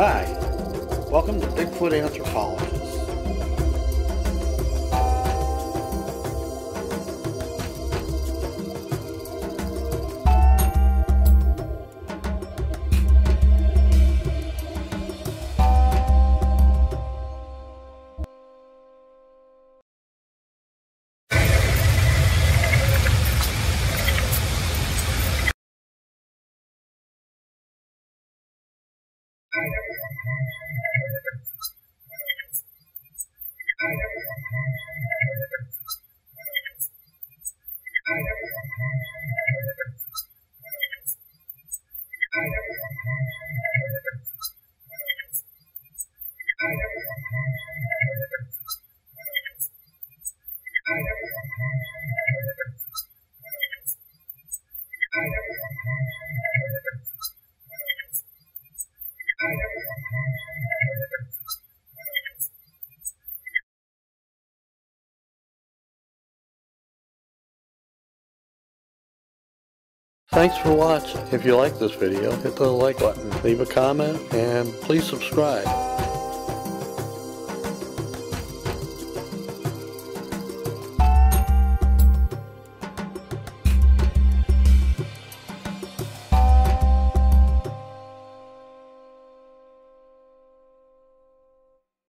Hi, welcome to Bigfoot Anthropologist. Thanks for watching. If you like this video, hit the like button, leave a comment, and please subscribe.